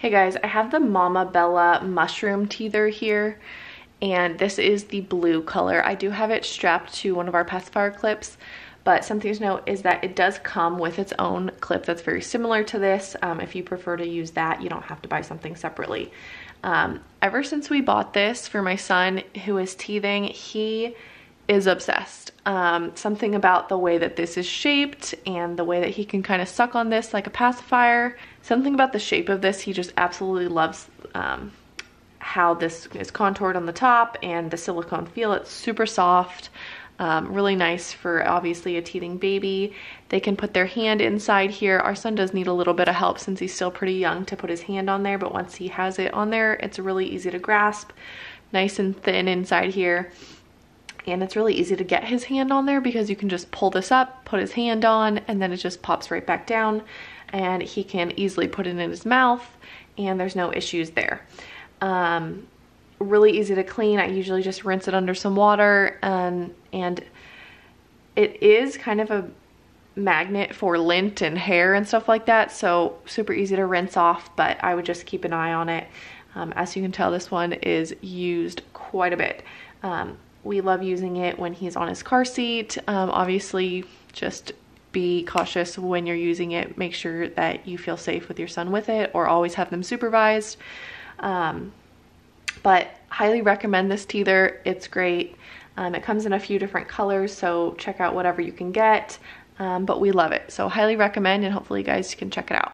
Hey guys, I have the Mamabella mushroom teether here and this is the blue color. I do have it strapped to one of our pacifier clips but something to note is that it does come with its own clip that's very similar to this. Um, if you prefer to use that, you don't have to buy something separately. Um, ever since we bought this for my son who is teething, he is obsessed. Um, something about the way that this is shaped and the way that he can kind of suck on this like a pacifier. Something about the shape of this he just absolutely loves um, how this is contoured on the top and the silicone feel. It's super soft. Um, really nice for obviously a teething baby. They can put their hand inside here. Our son does need a little bit of help since he's still pretty young to put his hand on there, but once he has it on there, it's really easy to grasp. Nice and thin inside here and it's really easy to get his hand on there because you can just pull this up, put his hand on, and then it just pops right back down and he can easily put it in his mouth and there's no issues there. Um, really easy to clean. I usually just rinse it under some water and, and it is kind of a magnet for lint and hair and stuff like that so super easy to rinse off but I would just keep an eye on it um, as you can tell this one is used quite a bit um, we love using it when he's on his car seat. Um, obviously, just be cautious when you're using it. Make sure that you feel safe with your son with it or always have them supervised. Um, but highly recommend this teether. It's great. Um, it comes in a few different colors, so check out whatever you can get. Um, but we love it. So highly recommend and hopefully you guys can check it out.